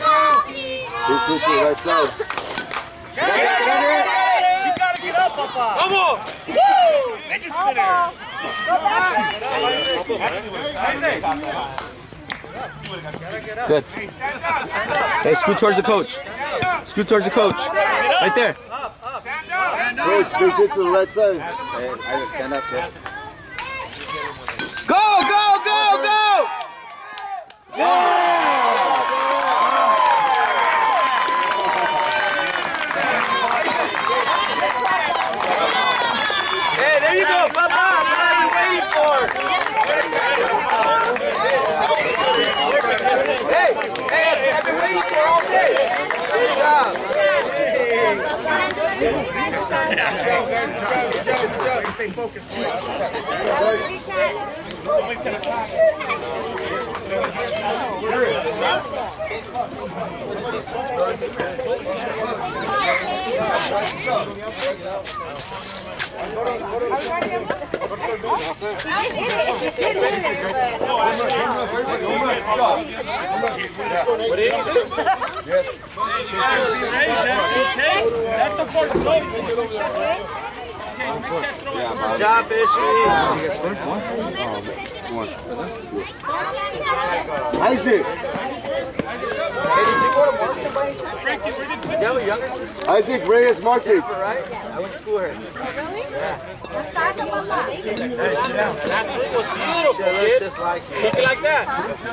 Go, His hit to the right side. You gotta get up, Papa. Come on. Woo! Fidget spinner. Good. Hey, scoot towards the coach. Scoot towards the coach. Right there. Coach, hit to the right side. Stand up, kid. Go, go, go, go! Hey, there you go, Papa. That's what I've been waiting for. Hey, hey, I've been waiting for all day. Good job. Stay focused. That's the first goal. Good job, Fishy. Isaac! Hey, did you Isaac Reyes Marquez. right? I went to school here. That swing was beautiful, kid. Just like you. Like that.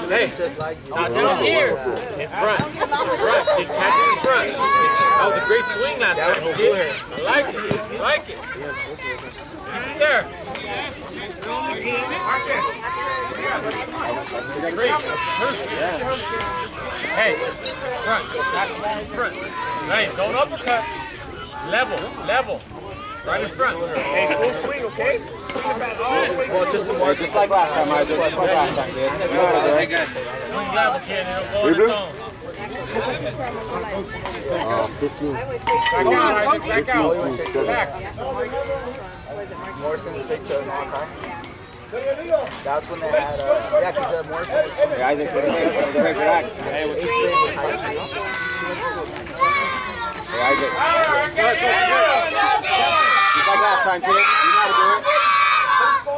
Hey, Just like you. now here. In front. In front. It in front. That was a great swing last time, kid. I like it. I like it. Keep it there. Great. Hey, front. In front. Hey, don't uppercut. Level, level. Right in front. Hey, full swing, okay? Well, just the Hey, just like last time, Isaac. Just like last time, kid. You know how to do it. Swing level, kid, it'll go on its own. Uh, 15. Back out, Isaac, back out. 15, seven. Back. Morrison straight to Malachi. That's when they had, uh, yeah, because uh, Morrison Hey, Isaac, put it in. Put it. Hey, was eighth grade with high school. Hey, Isaac. Just like last time, kid. You know how to do it.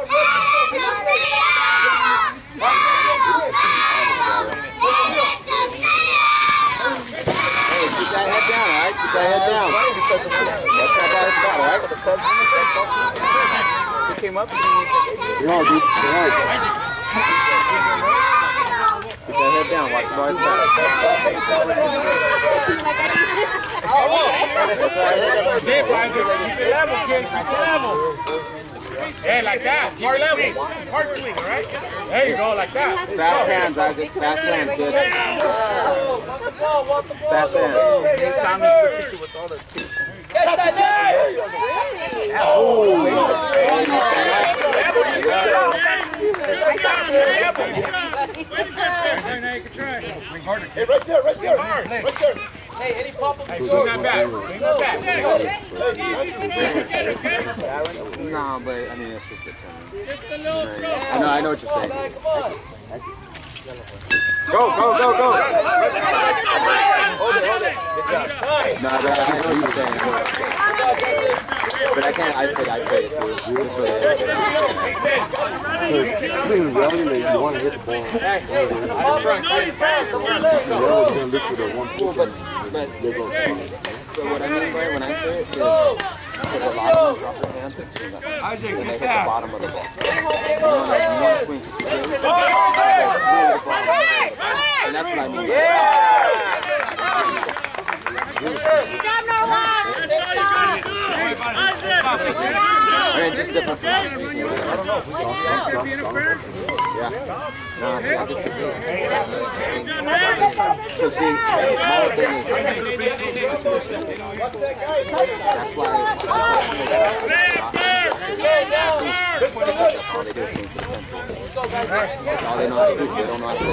Hey, keep that head down, all right? Keep that head down. Because of what? That's that guy at the bat, all right? The Cubs won the Cubs. He came up and he was like, You're on, dude. You're on. Keep that head down. Watch the ball at the bat. Zip, Isaac. Keep it level, kid. Keep it level. Hey, like that. Keep it level. Hard swing, all right? There you go, like that. Fast hands, Isaac. Fast hands, kid. Fast hands. Hey, Sam used to pitch it with all the kids. Hey, right there, right there. Right there. Hey, swing that back. Swing that back. No, but I mean, it's just a turn. I know, I know what you're saying. Go, go, go, go. No, but I get what you're saying. But I can't, I said, I say it too. Just so that- In reality, like, you want to hit the ball. Reality, gonna look for the one Well, but, but, They go. but what I mean by when I say it is, because a lot of them drop their hands and swing. Isaac, then they hit the bottom of the ball. You know, like, you swing straight. Really. And that's what I mean. I mean, just different from I don't know. Yeah. No, see, I just So see, my thing is. That's why. All they do is think defensive. That's all they know how to do. They don't know how to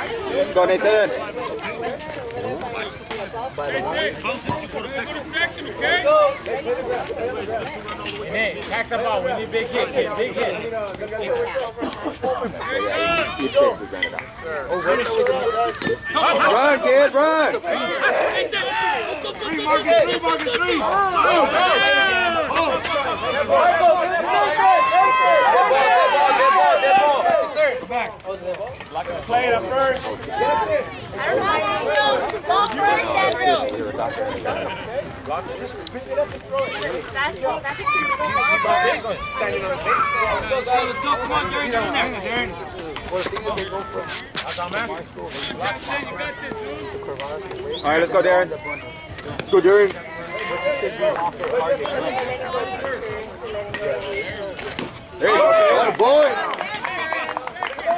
Let's go, Nathan. Hey, tack the ball. We need big hit, kid. Big hit. You chase the granite. Run, kid, run. Three, Marcus, three, Marcus, three. Oh. Play it up first. Ball first, Andrew. That's it, that's it. All right, let's go, Darren. Let's go, Darren. There you go, boy.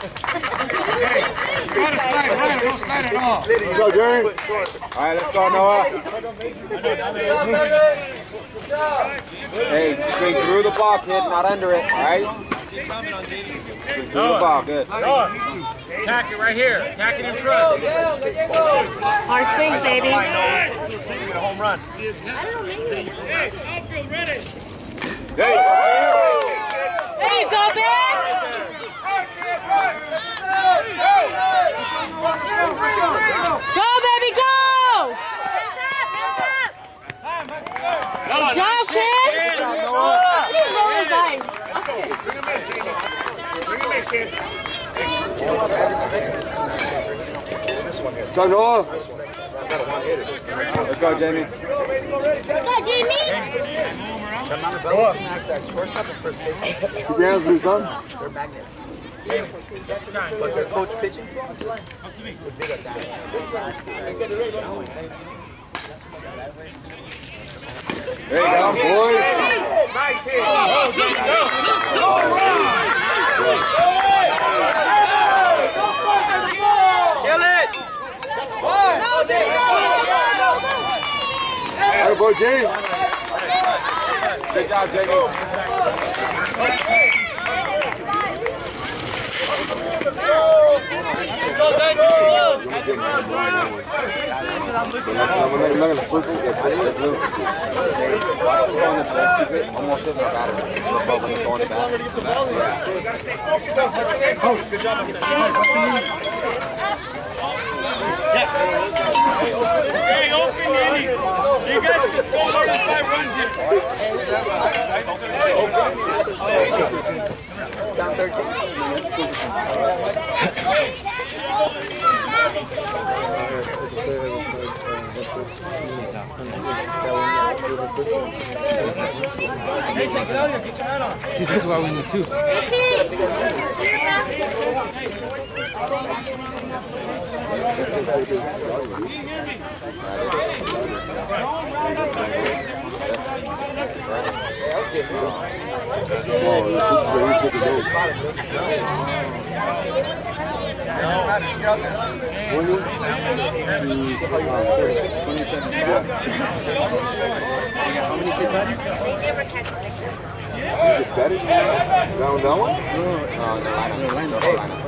Let's go, Darren. All right, let's go, Noah. Hey, swing through the ball, kid, not under it. All right. Swing through the ball, good. Noah, tack it right here. Tack it in front. Hard swings, baby. There you go. There you go, Ben. Go, baby, go! Good job, kid. Look at him roll his eyes. Go, Noah. Let's go, Jamie. Let's go, Jamie. Keep your hands loose, huh? There you go, boys. Nice hit. Go, Jimmy, go. Kill it. Hey, boy, Jamie. Good job, Jamie. I'm not gonna circle. Let's go, let's go. Almost in the battery. The ball when it's going to bat. Hey, open, Andy. You got this ball over five runs here. That's why we need two. Oh, it's very difficult. Just bet it? Down that one? That really, uh, we've got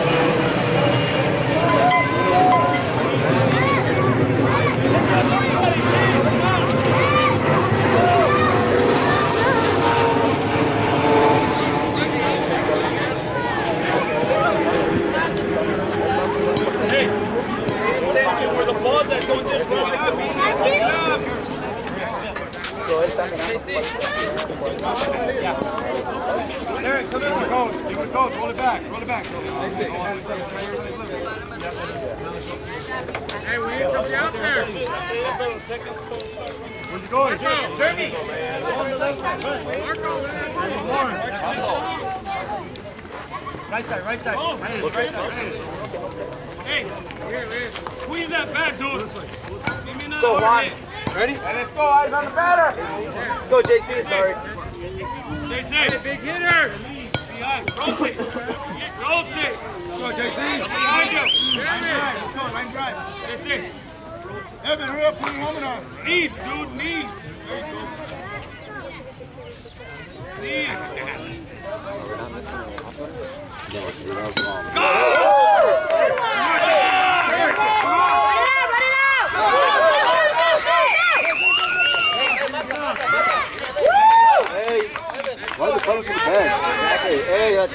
Derek, come in coach. Be with coach. Roll it back. Roll it back. Hey, we need somebody out there. Where's it going? Jeremy. Right side, right side. Oh, right, right side. Hey, here, here. Squeeze that back, dude. Give me another one overhead. Ready? And let's go, eyes on the batter. Let's go, JC. Sorry. JC, big hitter. Behind, rotate. Rotate. Go, JC. Behind you. Line drive, let's go, line drive. JC. Evan, hurry up, put your helmet on. Knees, dude, knees. Knees. Hey, why they coming to the bag? Hey, hey, that's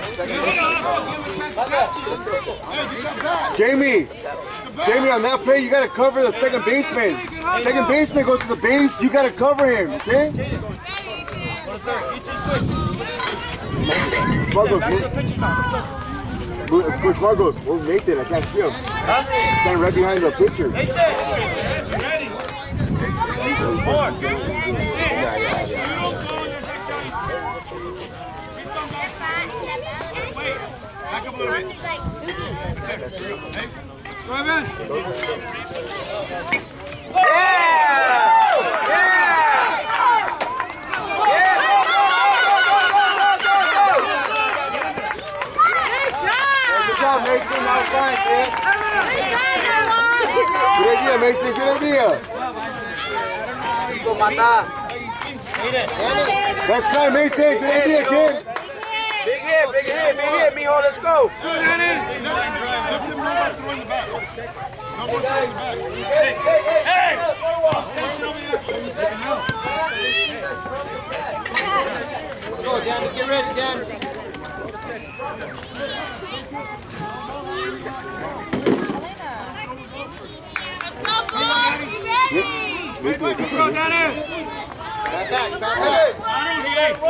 Jamie, Jamie, on that play, you gotta cover the second baseman. Second baseman goes to the base, you gotta cover him, okay? Move- Coach Marcos, where's Nathan? I can't see him. He's standing right behind the pitcher. Back up a little bit. Hey, go. Good job, Mason. Was fine, kid. Good idea, Mason. Good idea. Let's go, Mata. Next time, Mason. Good idea, kid. Hit, big hit, mijo. Let's go. More throwing the bat. Let's go, Danny. Get ready, Danny. Wait, wait, Let's go, Danny. Back back, back back. I don't hear you.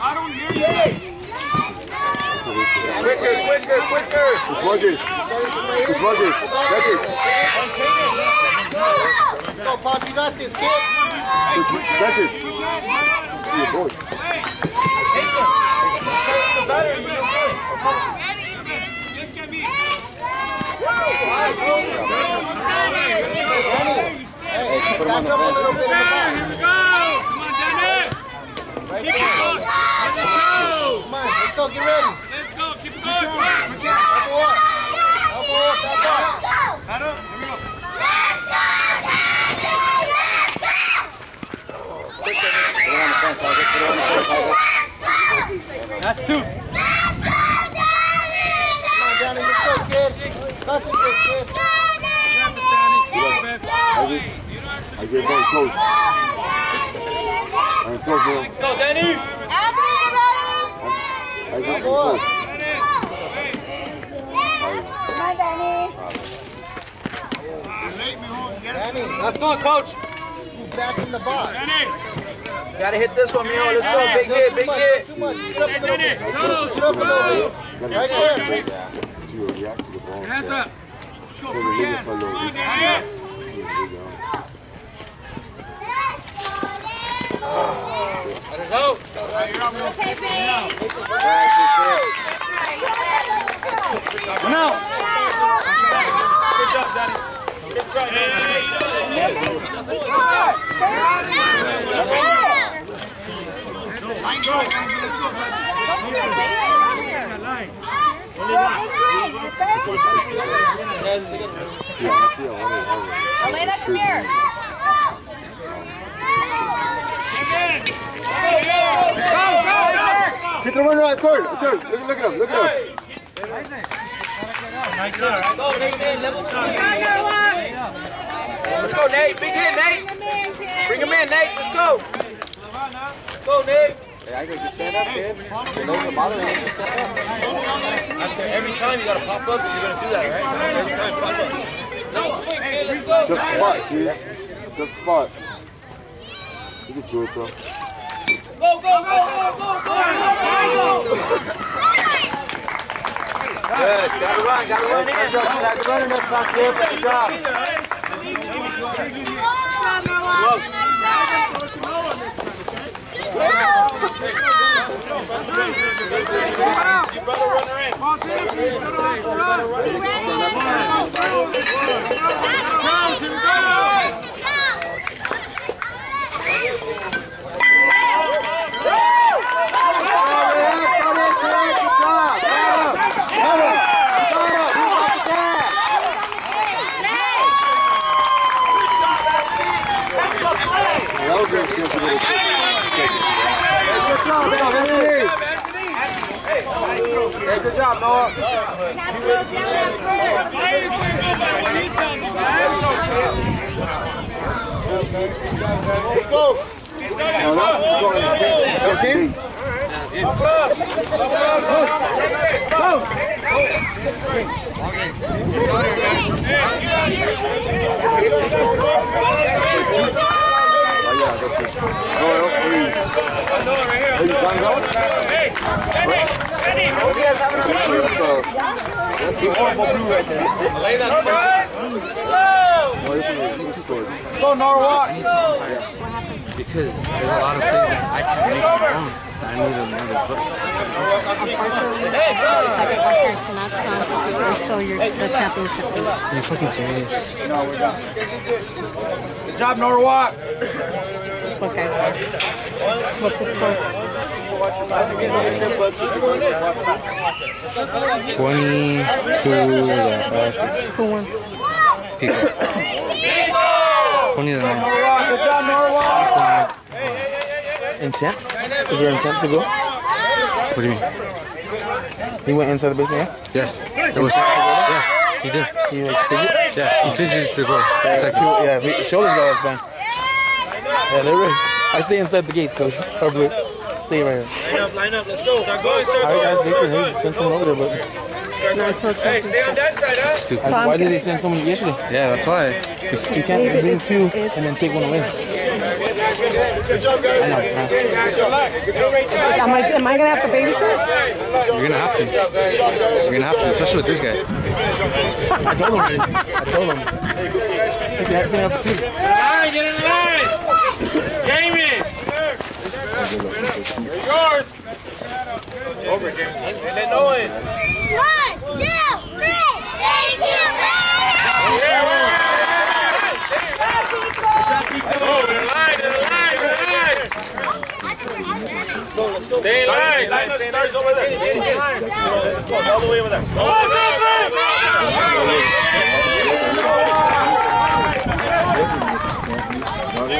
I don't hear you. Quicker, quicker, quicker. Coach Marcus. Coach Marcus. Record. Let's go, Pop. You got this, kid. Sanchez. Your boy. Let's get me. Hey, back up a little bit in the back. Here we go. Come on, Danny. Keep it going. Let's go. Come on, let's go. Get ready. Let's go. Keep it going. Elbow up. Elbow up. Back up. Bat up. Here we go. That's two. Come on, Danny. Let's go, kid. Concentrate, kid. I get very close. I'm close, bro. Let's go, Danny. I get Elbow up. close. Late, mijo. You gotta Let's go, coach. move back in the box. Danny. Gotta hit this one, mijo. Let's go. Big hit, big hit. Too much. Get up a little bit. Get up a little bit. Right there. To react to the ball. Hands up. Let's go. So Put the your league is hands. for low. Come on, League Danny. is big, Let us go. Line drive. Go. Wanted Elena, come here. Hit the runner at third. Third. Look, look at him. Look at him. Go, Nathan. Level two. Let's go, Nate. Big hit, Nate. Bring him in, Nate. Let's go. Let's go, Nate. Hey, I gotta just stand up, kid. Every time you gotta pop up, you're gonna do that, right? Every time, pop up. Tough spot, kid. Tough spot. You can do it, though. Go, go, go, go, go, go, go, go. Gotta run, gotta run in. Good job, Zach. Running that time, Skip. Good job. Good job, Anthony. Hey, good job, Noah. Let's go. Let's game. Go, Norwalk. Because there's a lot of things that I can't make on my own. I need another book. cannot come until you're the championship game. Are you fucking serious? Good job, Norwalk. That's what guys say. What's the score? Twenty-two. Yeah, five, Who won? six. Twenty to nine. Good job, Norwalk. Intent? Is there intent to go? What do you mean? He went inside the basement, yeah? Yeah. It was. Yeah. He did. He like fidget? Yeah. He fidgeted to go. Second. Yeah, if he- shoulders go, that's fine. Yeah, they're right. I stay inside the gates, coach. Or blue. Stay right here. Line up, line up. Let's go. Start going, start Alright, guys, they can hey, send someone over there, but Not until championship. Stupid. why, why did they send someone yesterday? Yeah, that's why. You can't bring two and then take one away. Good job, guys. I know. I know. Am I, am I gonna have to babysit? You're gonna have to. You're gonna have to, especially with this guy. I told him. I told him. If you have, you have two. Get in line. Jamie. Yours. Over, James. And then Owen. One, two, three. Thank you, Oh, in line, in line, in line. Let's go, let's go. Stay in line. Line over there. Get in. All the way over there. Hey,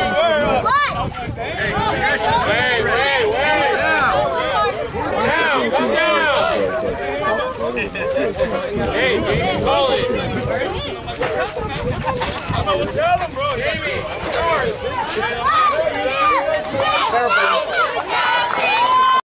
wait, call it. I'm going to tell him, bro. Davey, I'm.